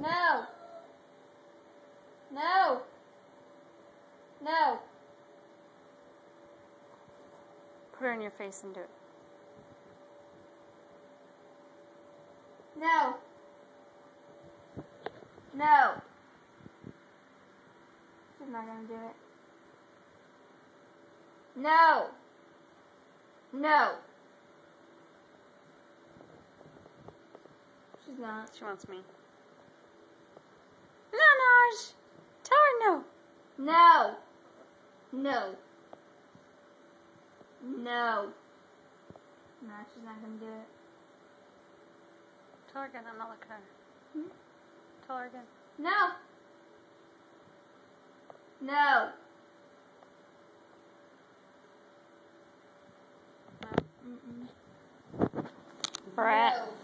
No. No. No. Put her in your face and do it. No. No. She's not gonna do it. No. No. She's not. She wants me. No, Naj! Tell her no. No. No. No. No, she's not gonna do it. Tell her again. I'm not looking at her. Hmm? Tell her again. No. No. No. Mm-mm. Brat. No.